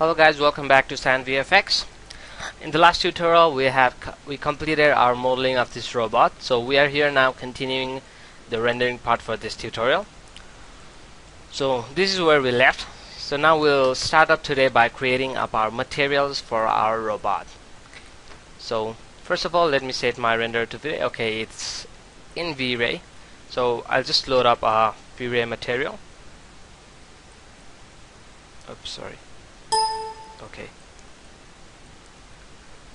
Hello guys, welcome back to SanVFX. In the last tutorial we have co we completed our modeling of this robot. So we are here now continuing the rendering part for this tutorial. So this is where we left. So now we'll start up today by creating up our materials for our robot. So first of all let me set my render to V-Ray. Okay, it's in V-Ray. So I'll just load up a V-Ray material. Oops, sorry okay.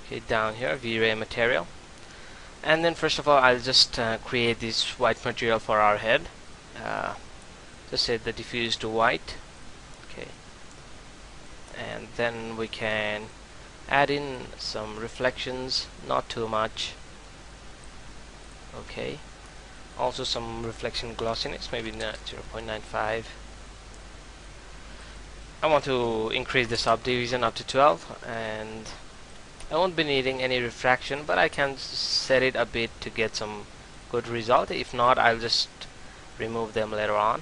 Okay down here V-Ray material. And then first of all I'll just uh, create this white material for our head. Uh, just set the diffuse to white. Okay. And then we can add in some reflections not too much. Okay. Also some reflection glossiness maybe 0.95 I want to increase the subdivision up to 12 and I won't be needing any refraction but I can set it a bit to get some good result. If not I'll just remove them later on.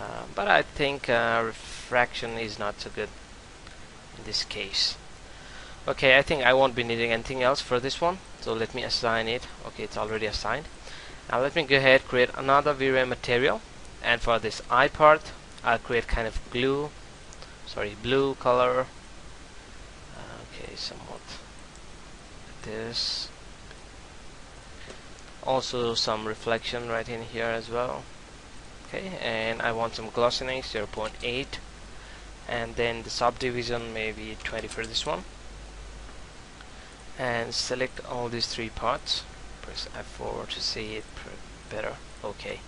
Uh, but I think uh, refraction is not so good in this case. Okay I think I won't be needing anything else for this one so let me assign it. Okay it's already assigned. Now let me go ahead create another V-Ray material. And for this eye part I'll create kind of glue sorry blue color. Okay somewhat like this. Also some reflection right in here as well. Okay and I want some glossiness 0.8 and then the subdivision maybe 20 for this one. And select all these three parts. Press F4 to see it better. Okay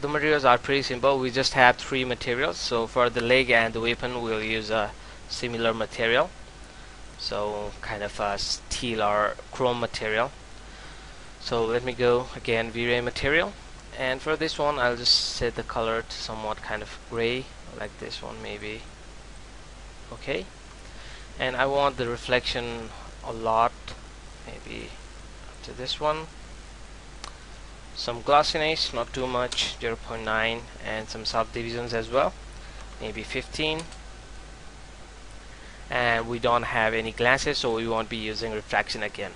the materials are pretty simple. We just have three materials. So for the leg and the weapon, we'll use a similar material. So kind of a steel or chrome material. So let me go again V-Ray material. And for this one, I'll just set the color to somewhat kind of gray, like this one maybe. Okay. And I want the reflection a lot, maybe to this one some glossiness not too much 0.9 and some subdivisions as well maybe 15 and we don't have any glasses so we won't be using refraction again.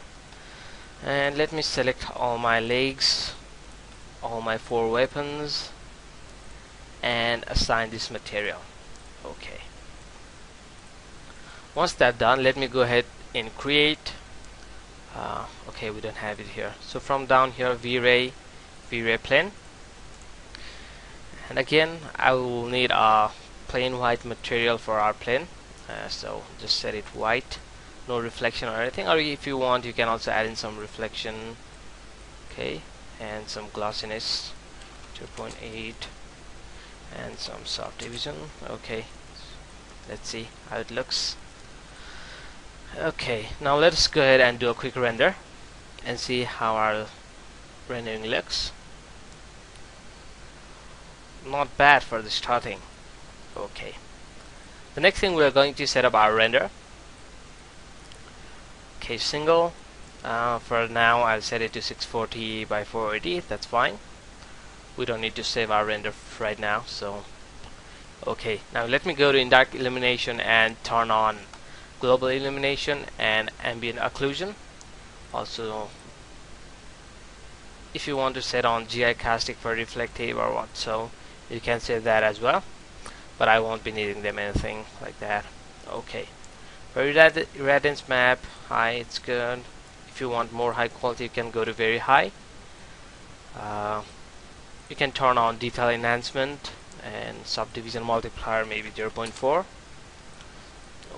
And let me select all my legs all my four weapons and assign this material. Okay. Once that's done let me go ahead and create uh, okay we don't have it here. So from down here V-Ray V-Ray plane. And again I will need a plain white material for our plane. Uh, so just set it white. No reflection or anything. Or if you want you can also add in some reflection. Okay. And some glossiness. 2.8 and some subdivision okay. Let's see how it looks. Okay. Now let's go ahead and do a quick render and see how our rendering looks not bad for the starting. Okay. The next thing we're going to set up our render. Okay single. Uh, for now I'll set it to 640 by 480 that's fine. We don't need to save our render right now so. Okay now let me go to indirect illumination and turn on global illumination and ambient occlusion. Also if you want to set on GI casting for reflective or what so you can save that as well. But I won't be needing them anything like that. Okay. For irradiance map. High it's good. If you want more high quality you can go to very high. Uh, you can turn on detail enhancement and subdivision multiplier maybe 0.4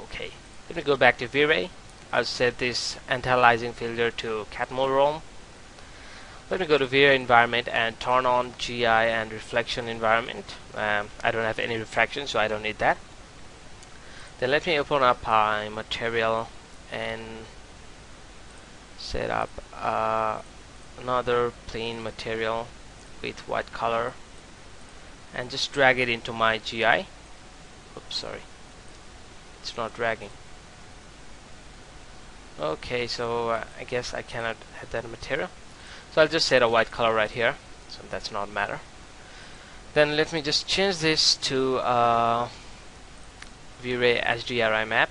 okay. Let me go back to V-Ray. I'll set this anti-aliasing filter to Catmull let me go to V-Ray environment and turn on GI and reflection environment. Um, I don't have any refraction so I don't need that. Then let me open up my material and set up uh, another plain material with white color and just drag it into my GI oops sorry. It's not dragging. Okay so uh, I guess I cannot add that material so I'll just set a white color right here so that's not matter. Then let me just change this to uh, V-Ray HDRI map.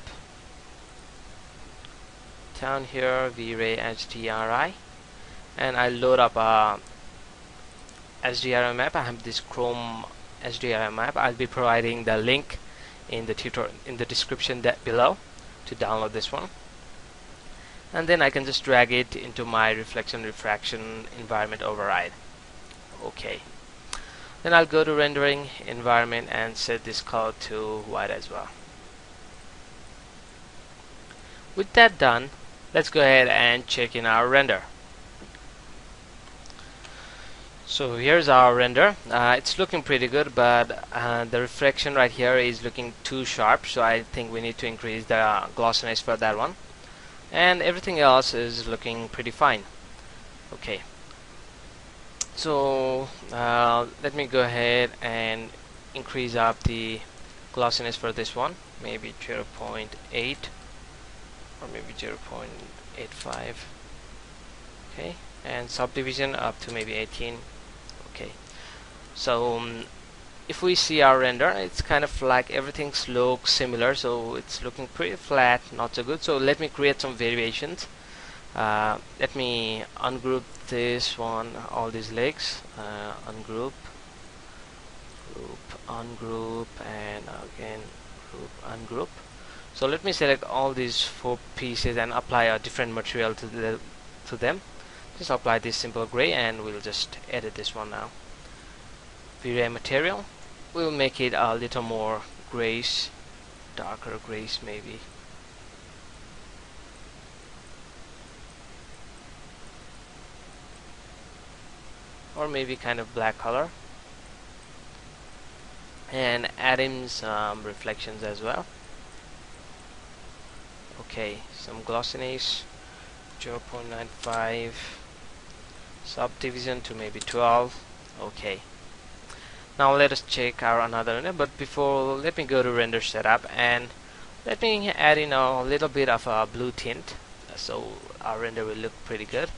Down here V-Ray HDRI and I load up a HDRI map. I have this Chrome HDRI map. I'll be providing the link in the tutorial in the description that below to download this one and then I can just drag it into my reflection refraction environment override. Okay. Then I'll go to rendering environment and set this color to white as well. With that done let's go ahead and check in our render. So here's our render. Uh, it's looking pretty good but uh, the reflection right here is looking too sharp so I think we need to increase the glossiness for that one and everything else is looking pretty fine. Okay. So uh, let me go ahead and increase up the glossiness for this one. Maybe 0.8 or maybe 0.85 okay. And subdivision up to maybe 18 okay. So um, if we see our render it's kind of like everything's look similar so it's looking pretty flat not so good. So let me create some variations. Uh, let me ungroup this one all these legs uh, ungroup group ungroup and again group ungroup. So let me select all these four pieces and apply a different material to the to them. Just apply this simple gray and we'll just edit this one now. V-Ray material we'll make it a little more grayish darker grayish maybe. Or maybe kind of black color. And add in some reflections as well. Okay some glossiness 0.95 subdivision to maybe 12 okay now let us check our another render but before let me go to render setup and let me add in a little bit of a blue tint so our render will look pretty good.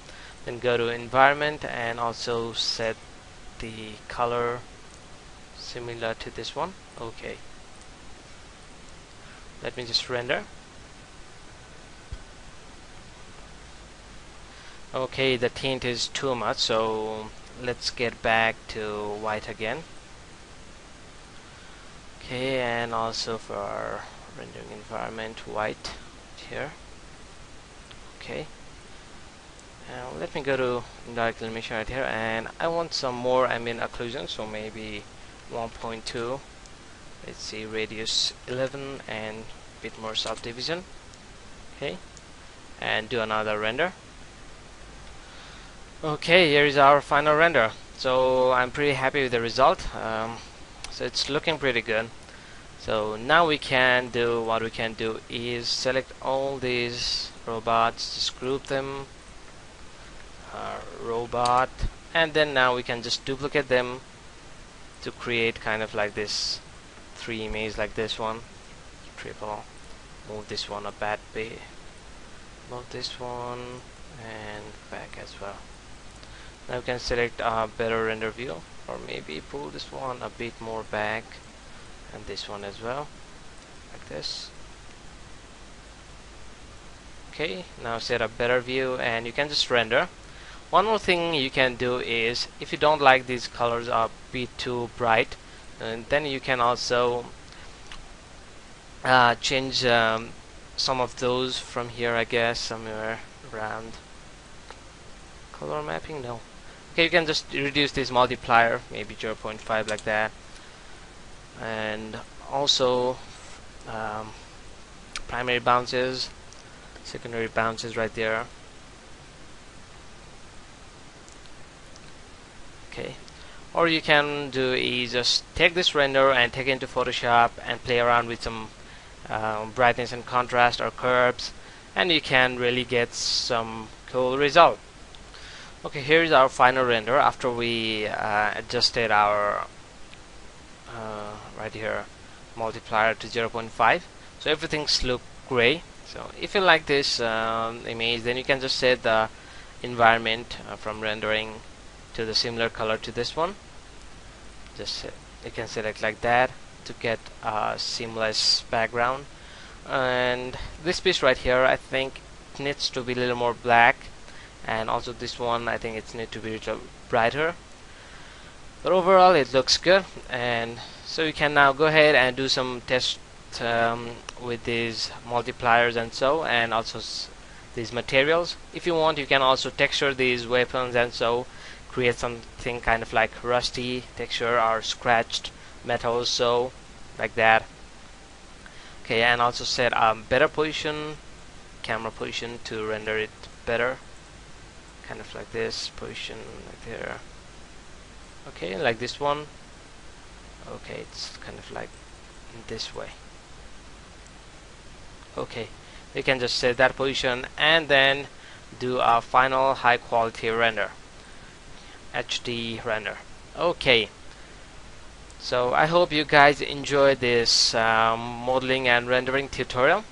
Then go to environment and also set the color similar to this one. Okay. Let me just render. Okay the tint is too much so let's get back to white again okay and also for our rendering environment white here. Okay. Now let me go to indirect illumination right here and I want some more ambient occlusion so maybe 1.2 let's see radius 11 and a bit more subdivision. Okay. And do another render. Okay here is our final render. So I'm pretty happy with the result. Um, so it's looking pretty good so now we can do what we can do is select all these robots just group them uh, robot and then now we can just duplicate them to create kind of like this three image like this one. Triple. Move this one a bad bit. Move this one and back as well. Now we can select a better render view or maybe pull this one a bit more back and this one as well. Like this. Okay now set a better view and you can just render. One more thing you can do is if you don't like these colors are a bit too bright and then you can also uh, change um, some of those from here I guess somewhere around. Color mapping? No. Okay you can just reduce this multiplier maybe 0.5 like that and also um, primary bounces secondary bounces right there. Okay. Or you can do is just take this render and take it into Photoshop and play around with some um, brightness and contrast or curves and you can really get some cool result. Okay here is our final render after we uh, adjusted our uh, right here multiplier to 0.5 so everything's look gray. So if you like this um, image then you can just set the environment uh, from rendering to the similar color to this one. Just you can select like that to get a seamless background. And this piece right here I think needs to be a little more black. And also this one I think it needs to be a little brighter. But overall it looks good. And so you can now go ahead and do some test um, with these multipliers and so and also these materials. If you want you can also texture these weapons and so create something kind of like rusty texture or scratched metal so like that. Okay and also set a better position camera position to render it better. Kind of like this position like there. Okay like this one okay it's kind of like this way. Okay we can just set that position and then do a final high quality render HD render. Okay so I hope you guys enjoyed this um, modeling and rendering tutorial.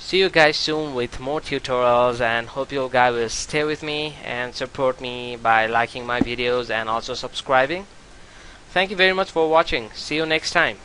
See you guys soon with more tutorials and hope you guys will stay with me and support me by liking my videos and also subscribing thank you very much for watching. See you next time